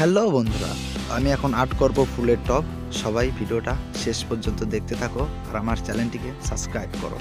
Hello বন্ধুরা, আমি এখন আর্ট করব ফুলের টপ। সবাই ভিডিওটা শেষ পর্যন্ত দেখতে থাকো আর আমার চ্যানেলটিকে সাবস্ক্রাইব করো।